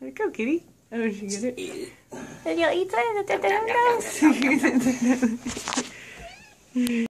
Let it go, kitty. Oh, she get it? Then you'll eat it?